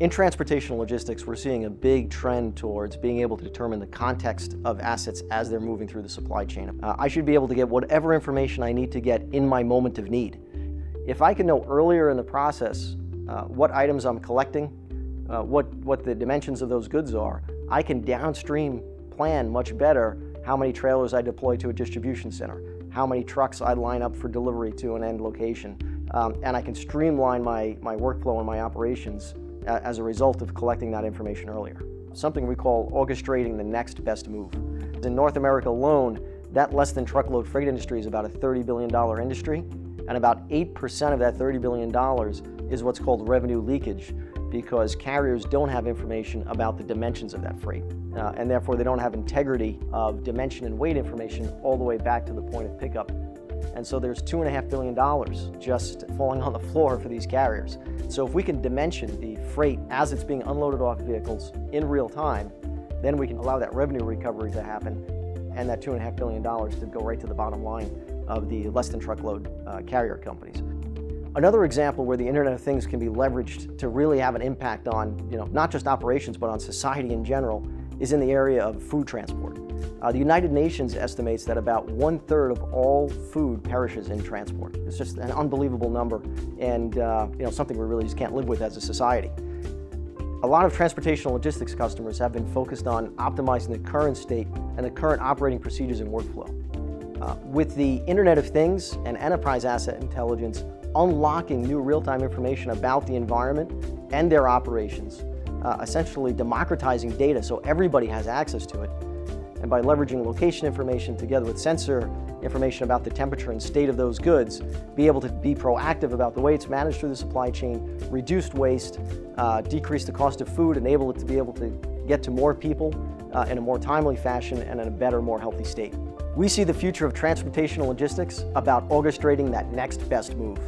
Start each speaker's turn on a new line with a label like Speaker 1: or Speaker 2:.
Speaker 1: In transportation logistics, we're seeing a big trend towards being able to determine the context of assets as they're moving through the supply chain. Uh, I should be able to get whatever information I need to get in my moment of need. If I can know earlier in the process uh, what items I'm collecting, uh, what, what the dimensions of those goods are, I can downstream plan much better how many trailers I deploy to a distribution center, how many trucks I line up for delivery to an end location, um, and I can streamline my, my workflow and my operations as a result of collecting that information earlier. Something we call orchestrating the next best move. In North America alone, that less than truckload freight industry is about a $30 billion industry, and about 8% of that $30 billion is what's called revenue leakage because carriers don't have information about the dimensions of that freight, uh, and therefore they don't have integrity of dimension and weight information all the way back to the point of pickup and so there's two and a half billion dollars just falling on the floor for these carriers. So if we can dimension the freight as it's being unloaded off vehicles in real time, then we can allow that revenue recovery to happen and that two and a half billion dollars to go right to the bottom line of the less than truckload uh, carrier companies. Another example where the Internet of Things can be leveraged to really have an impact on, you know, not just operations, but on society in general, is in the area of food transport. Uh, the United Nations estimates that about one third of all food perishes in transport. It's just an unbelievable number and uh, you know, something we really just can't live with as a society. A lot of transportation logistics customers have been focused on optimizing the current state and the current operating procedures and workflow. Uh, with the Internet of Things and enterprise asset intelligence unlocking new real-time information about the environment and their operations, uh, essentially democratizing data so everybody has access to it, and by leveraging location information together with sensor information about the temperature and state of those goods, be able to be proactive about the way it's managed through the supply chain, reduce waste, uh, decrease the cost of food, enable it to be able to get to more people uh, in a more timely fashion and in a better, more healthy state. We see the future of transportation logistics about orchestrating that next best move.